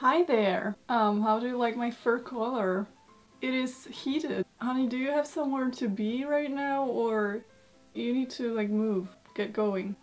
Hi there. Um, how do you like my fur color? It is heated. Honey, do you have somewhere to be right now or you need to like move, get going?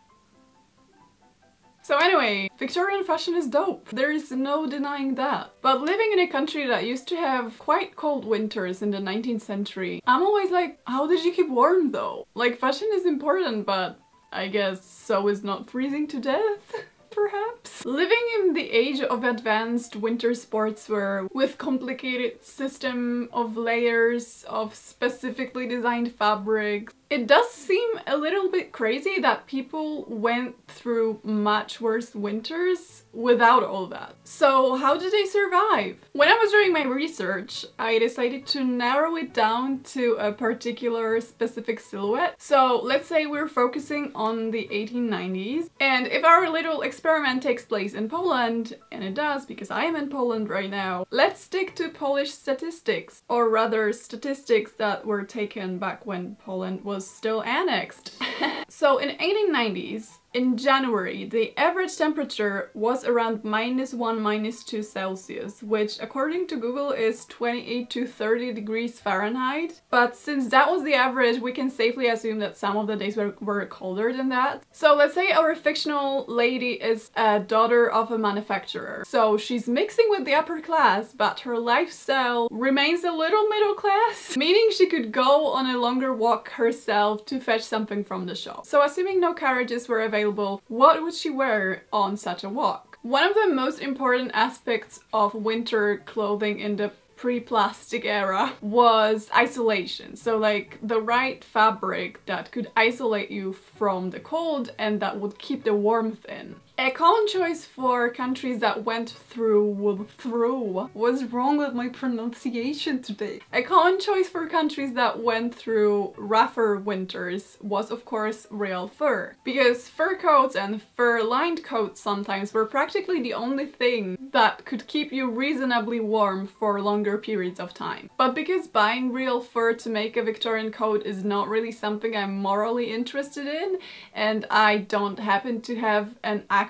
So anyway, Victorian fashion is dope. There is no denying that. But living in a country that used to have quite cold winters in the 19th century, I'm always like, how did you keep warm though? Like fashion is important, but I guess so is not freezing to death. perhaps? Living in the age of advanced winter sports, sportswear with complicated system of layers of specifically designed fabrics, it does seem a little bit crazy that people went through much worse winters without all that. So how did they survive? When I was doing my research, I decided to narrow it down to a particular specific silhouette. So let's say we're focusing on the 1890s and if our little experiment takes place in Poland, and it does because I am in Poland right now, let's stick to Polish statistics or rather statistics that were taken back when Poland was still annexed. so in 1890s, in January, the average temperature was around minus 1, minus 2 Celsius, which according to Google is 28 to 30 degrees Fahrenheit. But since that was the average, we can safely assume that some of the days were, were colder than that. So let's say our fictional lady is a daughter of a manufacturer. So she's mixing with the upper class, but her lifestyle remains a little middle class, meaning she could go on a longer walk herself to fetch something from the shop. So assuming no carriages were available available, what would she wear on such a walk? One of the most important aspects of winter clothing in the pre-plastic era was isolation. So like the right fabric that could isolate you from the cold and that would keep the warmth in. A common choice for countries that went through through was wrong with my pronunciation today. A common choice for countries that went through rougher winters was of course real fur. Because fur coats and fur lined coats sometimes were practically the only thing that could keep you reasonably warm for longer periods of time. But because buying real fur to make a Victorian coat is not really something I'm morally interested in and I don't happen to have an actual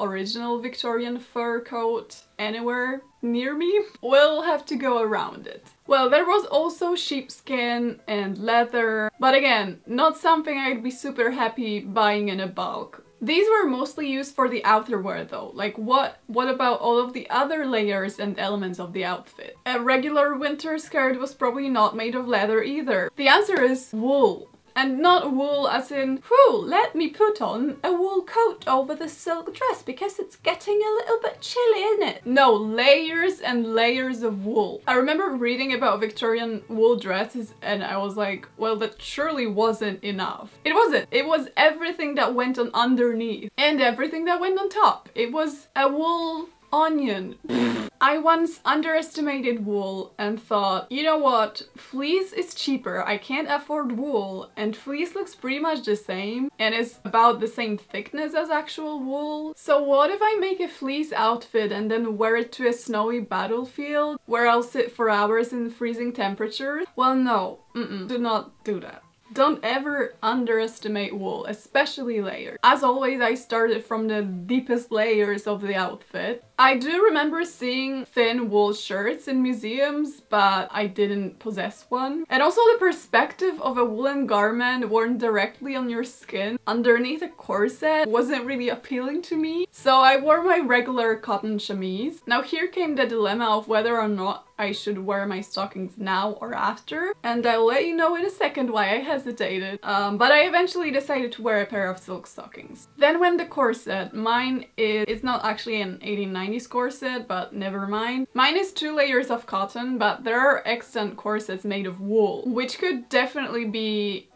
original Victorian fur coat anywhere near me, we'll have to go around it. Well, there was also sheepskin and leather, but again, not something I'd be super happy buying in a bulk. These were mostly used for the outerwear though, like what what about all of the other layers and elements of the outfit? A regular winter skirt was probably not made of leather either. The answer is wool. And not wool as in, whew, let me put on a wool coat over the silk dress because it's getting a little bit chilly, isn't it? No, layers and layers of wool. I remember reading about Victorian wool dresses and I was like, well, that surely wasn't enough. It wasn't. It was everything that went on underneath and everything that went on top. It was a wool onion. I once underestimated wool and thought, you know what, fleece is cheaper, I can't afford wool, and fleece looks pretty much the same and is about the same thickness as actual wool. So what if I make a fleece outfit and then wear it to a snowy battlefield where I'll sit for hours in freezing temperatures? Well no, mm -mm, do not do that. Don't ever underestimate wool, especially layers. As always, I started from the deepest layers of the outfit. I do remember seeing thin wool shirts in museums, but I didn't possess one. And also the perspective of a woolen garment worn directly on your skin underneath a corset wasn't really appealing to me. So I wore my regular cotton chemise. Now here came the dilemma of whether or not I should wear my stockings now or after. And I'll let you know in a second why I hesitated. Um, but I eventually decided to wear a pair of silk stockings. Then when the corset, mine is, it's not actually an 1890s corset, but never mind. Mine is two layers of cotton, but there are extant corsets made of wool, which could definitely be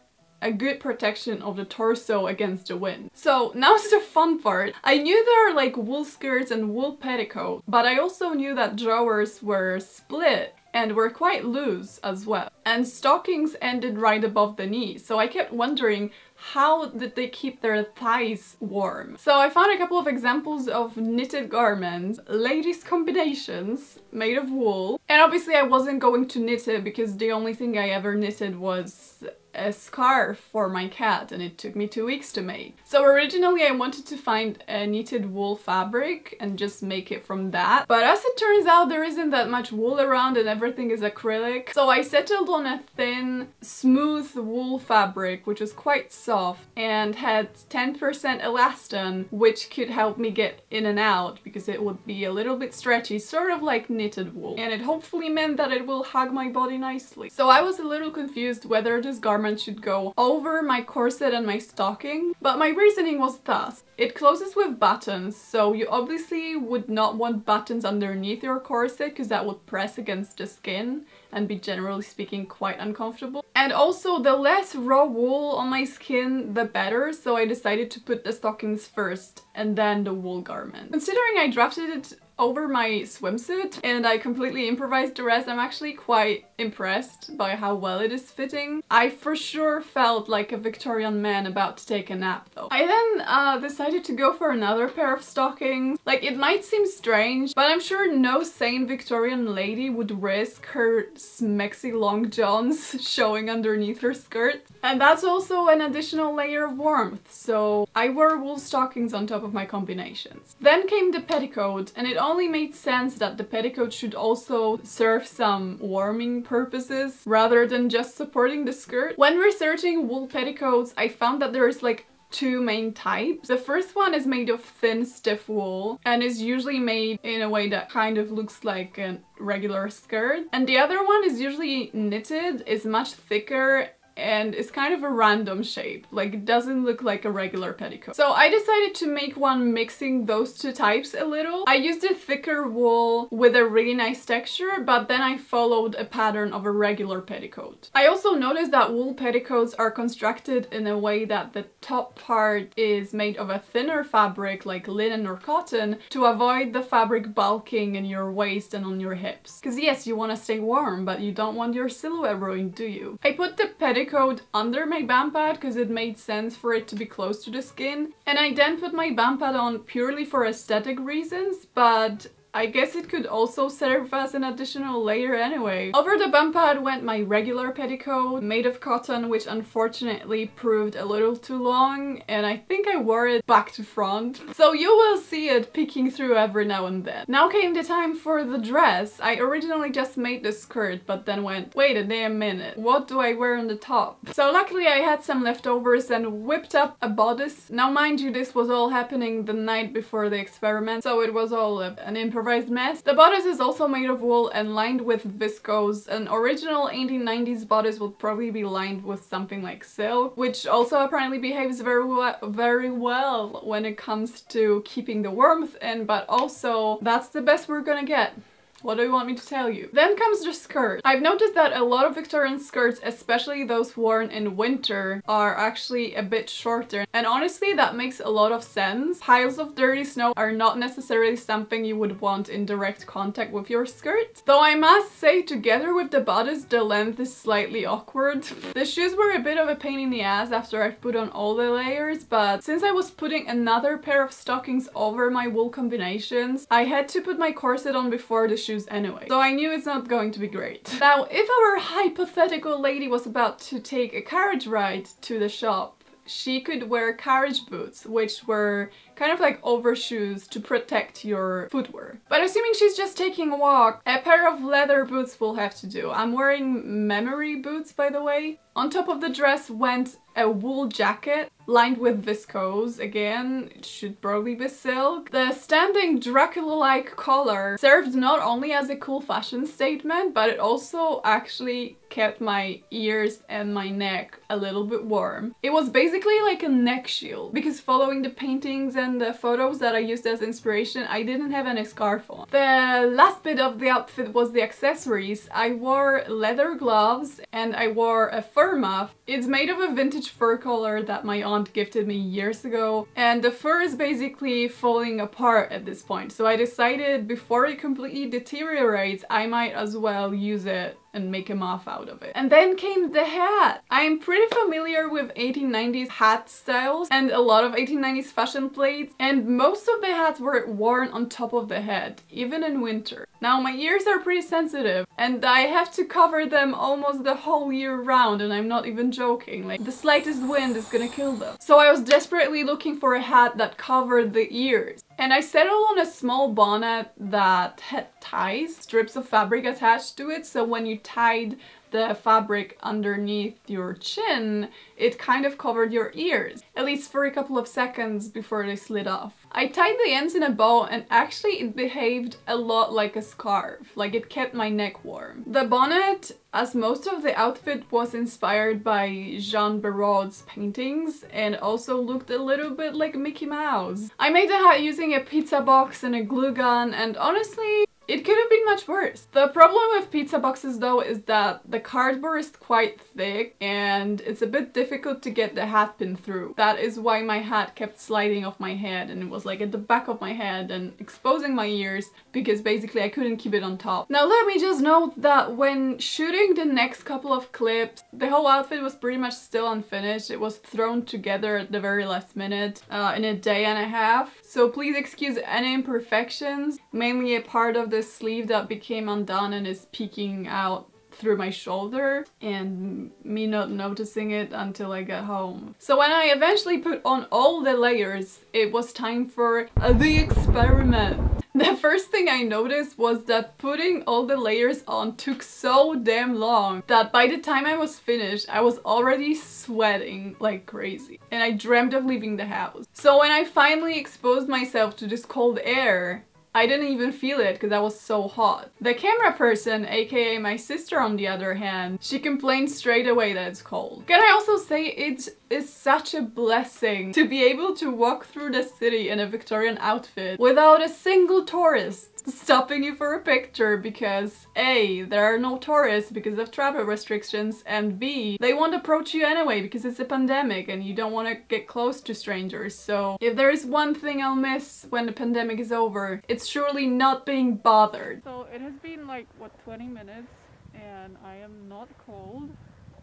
a good protection of the torso against the wind. So now's the fun part. I knew there are like wool skirts and wool petticoats, but I also knew that drawers were split and were quite loose as well. And stockings ended right above the knee, so I kept wondering how did they keep their thighs warm? So I found a couple of examples of knitted garments, ladies combinations made of wool. And obviously I wasn't going to knit it because the only thing I ever knitted was a scarf for my cat and it took me two weeks to make. So originally I wanted to find a knitted wool fabric and just make it from that. But as it turns out there isn't that much wool around and everything is acrylic. So I settled on a thin, smooth wool fabric which was quite soft and had 10% elastin which could help me get in and out because it would be a little bit stretchy, sort of like knitted wool. And it hopefully meant that it will hug my body nicely. So I was a little confused whether this garment should go over my corset and my stocking, but my reasoning was thus. It closes with buttons, so you obviously would not want buttons underneath your corset because that would press against the skin and be generally speaking quite uncomfortable. And also the less raw wool on my skin the better so I decided to put the stockings first and then the wool garment. Considering I drafted it over my swimsuit and I completely improvised the rest. I'm actually quite impressed by how well it is fitting. I for sure felt like a Victorian man about to take a nap though. I then uh, decided to go for another pair of stockings. Like it might seem strange, but I'm sure no sane Victorian lady would risk her smexy long johns showing underneath her skirt. And that's also an additional layer of warmth, so I wore wool stockings on top of my combinations. Then came the petticoat and it only made sense that the petticoat should also serve some warming purposes rather than just supporting the skirt. When researching wool petticoats, I found that there's like two main types. The first one is made of thin stiff wool and is usually made in a way that kind of looks like a regular skirt. And the other one is usually knitted, is much thicker and it's kind of a random shape, like it doesn't look like a regular petticoat. So I decided to make one mixing those two types a little. I used a thicker wool with a really nice texture, but then I followed a pattern of a regular petticoat. I also noticed that wool petticoats are constructed in a way that the top part is made of a thinner fabric like linen or cotton to avoid the fabric bulking in your waist and on your hips. Because yes, you want to stay warm, but you don't want your silhouette ruined, do you? I put the petticoat petticoat under my bum pad because it made sense for it to be close to the skin. And I then put my bum pad on purely for aesthetic reasons, but I guess it could also serve as an additional layer anyway. Over the bum pad went my regular petticoat made of cotton which unfortunately proved a little too long and I think I wore it back to front. So you will see it peeking through every now and then. Now came the time for the dress. I originally just made the skirt but then went wait a damn minute what do I wear on the top? So luckily I had some leftovers and whipped up a bodice. Now mind you this was all happening the night before the experiment so it was all an improvisation improvised mess. The bodice is also made of wool and lined with viscose. An original 1890s bodice would probably be lined with something like silk, which also apparently behaves very, very well when it comes to keeping the warmth in, but also that's the best we're gonna get. What do you want me to tell you? Then comes the skirt. I've noticed that a lot of Victorian skirts, especially those worn in winter, are actually a bit shorter. And honestly, that makes a lot of sense. Piles of dirty snow are not necessarily something you would want in direct contact with your skirt. Though I must say, together with the bodice, the length is slightly awkward. The shoes were a bit of a pain in the ass after I've put on all the layers, but since I was putting another pair of stockings over my wool combinations, I had to put my corset on before the shoes anyway. So I knew it's not going to be great. Now, if our hypothetical lady was about to take a carriage ride to the shop, she could wear carriage boots, which were kind of like overshoes to protect your footwear. But assuming she's just taking a walk, a pair of leather boots will have to do. I'm wearing memory boots, by the way. On top of the dress went a wool jacket lined with viscose. Again, it should probably be silk. The standing Dracula-like collar served not only as a cool fashion statement, but it also actually kept my ears and my neck a little bit warm. It was basically like a neck shield because following the paintings and the photos that I used as inspiration, I didn't have any scarf on. The last bit of the outfit was the accessories. I wore leather gloves and I wore a fur muff. It's made of a vintage fur collar that my aunt gifted me years ago and the fur is basically falling apart at this point. So I decided before it completely deteriorates, I might as well use it and make a muff out of it. And then came the hat. I'm pretty familiar with 1890s hat styles and a lot of 1890s fashion plates and most of the hats were worn on top of the head, even in winter. Now my ears are pretty sensitive and I have to cover them almost the whole year round and I'm not even joking. Like the slightest wind is gonna kill them. So I was desperately looking for a hat that covered the ears. And I settled on a small bonnet that had ties, strips of fabric attached to it, so when you tied the fabric underneath your chin, it kind of covered your ears, at least for a couple of seconds before they slid off. I tied the ends in a bow and actually it behaved a lot like a scarf, like it kept my neck warm. The bonnet, as most of the outfit was inspired by Jean Béraud's paintings and also looked a little bit like Mickey Mouse. I made the hat using a pizza box and a glue gun and honestly it could have been much worse. The problem with pizza boxes though is that the cardboard is quite thick and it's a bit difficult to get the hat pin through. That is why my hat kept sliding off my head and it was like at the back of my head and exposing my ears because basically I couldn't keep it on top. Now let me just note that when shooting the next couple of clips, the whole outfit was pretty much still unfinished. It was thrown together at the very last minute uh, in a day and a half. So please excuse any imperfections, mainly a part of the sleeve that became undone and is peeking out through my shoulder and me not noticing it until I got home. So when I eventually put on all the layers, it was time for the experiment. The first thing I noticed was that putting all the layers on took so damn long that by the time I was finished, I was already sweating like crazy. And I dreamt of leaving the house. So when I finally exposed myself to this cold air, I didn't even feel it because I was so hot. The camera person, aka my sister on the other hand, she complained straight away that it's cold. Can I also say it is such a blessing to be able to walk through the city in a Victorian outfit without a single tourist stopping you for a picture because A, there are no tourists because of travel restrictions and B, they won't approach you anyway because it's a pandemic and you don't want to get close to strangers. So if there is one thing I'll miss when the pandemic is over, it's surely not being bothered. So it has been like, what, 20 minutes and I am not cold.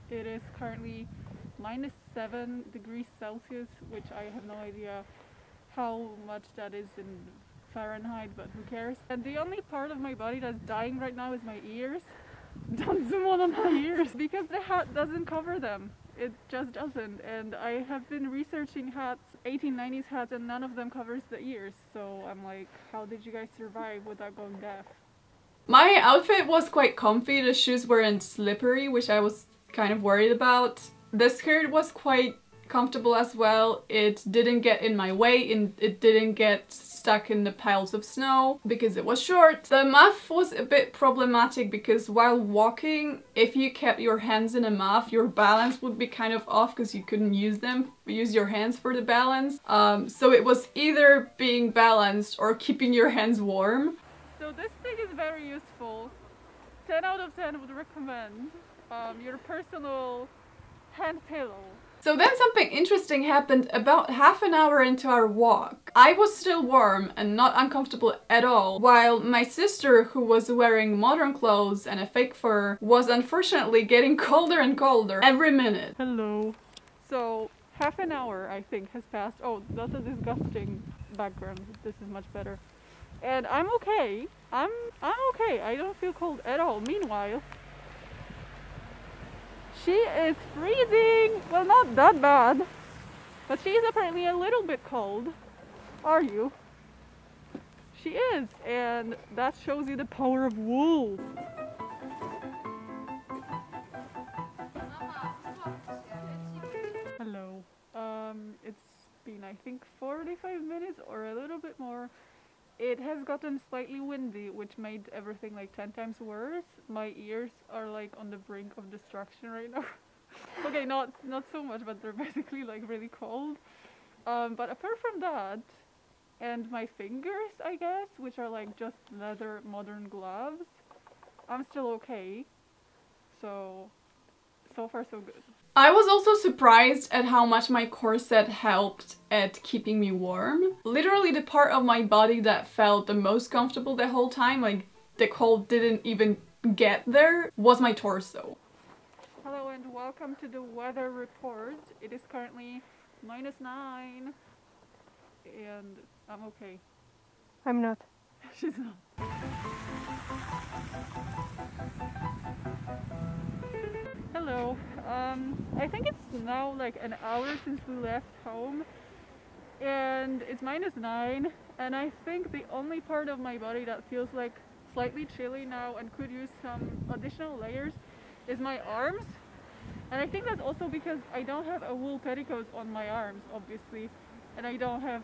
It is currently minus 7 degrees Celsius, which I have no idea how much that is in Fahrenheit, but who cares? And the only part of my body that's dying right now is my ears. Don't zoom on on my ears because the hat doesn't cover them. It just doesn't. And I have been researching hats, 1890s hats, and none of them covers the ears. So I'm like, how did you guys survive without going deaf? My outfit was quite comfy. The shoes weren't slippery, which I was kind of worried about. The skirt was quite comfortable as well. It didn't get in my way and it didn't get stuck in the piles of snow because it was short. The muff was a bit problematic because while walking, if you kept your hands in a muff, your balance would be kind of off because you couldn't use them, use your hands for the balance. Um, so it was either being balanced or keeping your hands warm. So this thing is very useful. 10 out of 10 would recommend. Um, your personal hand pillow. So then something interesting happened about half an hour into our walk. I was still warm and not uncomfortable at all, while my sister, who was wearing modern clothes and a fake fur, was unfortunately getting colder and colder every minute. Hello. So half an hour I think has passed. Oh, that's a disgusting background. This is much better. And I'm okay. I'm I'm okay. I don't feel cold at all. Meanwhile, she is freezing! Well, not that bad. But she is apparently a little bit cold. Are you? She is, and that shows you the power of wool. Hello. Um, it's been, I think, 45 minutes or a little bit more it has gotten slightly windy, which made everything like 10 times worse. My ears are like on the brink of destruction right now. okay, not not so much, but they're basically like really cold. Um, but apart from that, and my fingers, I guess, which are like just leather modern gloves, I'm still okay. So, so far so good. I was also surprised at how much my corset helped at keeping me warm. Literally the part of my body that felt the most comfortable the whole time, like the cold didn't even get there, was my torso. Hello and welcome to the weather report. It is currently minus nine and I'm okay. I'm not. She's not. Um, I think it's now like an hour since we left home and it's minus nine and I think the only part of my body that feels like slightly chilly now and could use some additional layers is my arms. And I think that's also because I don't have a wool petticoat on my arms obviously and I don't have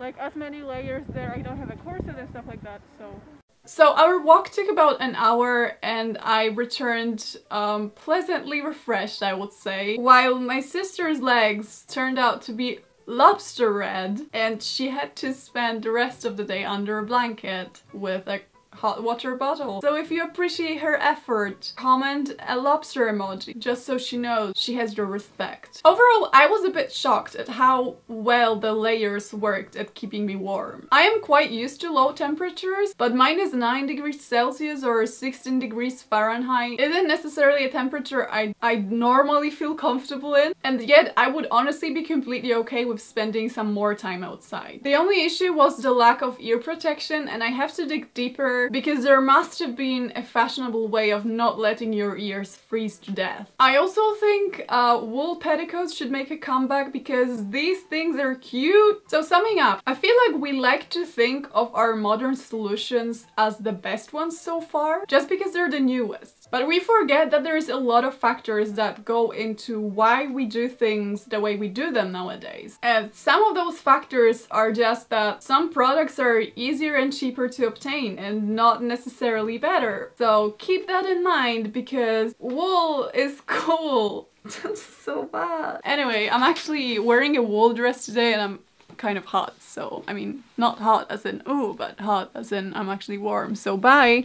like as many layers there. I don't have a corset and stuff like that so so our walk took about an hour and I returned um, pleasantly refreshed, I would say, while my sister's legs turned out to be lobster red and she had to spend the rest of the day under a blanket with a hot water bottle. So if you appreciate her effort, comment a lobster emoji, just so she knows she has your respect. Overall, I was a bit shocked at how well the layers worked at keeping me warm. I am quite used to low temperatures, but minus 9 degrees Celsius or 16 degrees Fahrenheit isn't necessarily a temperature I, I normally feel comfortable in, and yet I would honestly be completely okay with spending some more time outside. The only issue was the lack of ear protection, and I have to dig deeper because there must have been a fashionable way of not letting your ears freeze to death. I also think uh, wool petticoats should make a comeback because these things are cute. So summing up, I feel like we like to think of our modern solutions as the best ones so far, just because they're the newest. But we forget that there's a lot of factors that go into why we do things the way we do them nowadays. And some of those factors are just that some products are easier and cheaper to obtain and not necessarily better. So keep that in mind because wool is cool. That's so bad. Anyway, I'm actually wearing a wool dress today and I'm kind of hot. So, I mean, not hot as in ooh, but hot as in I'm actually warm. So bye!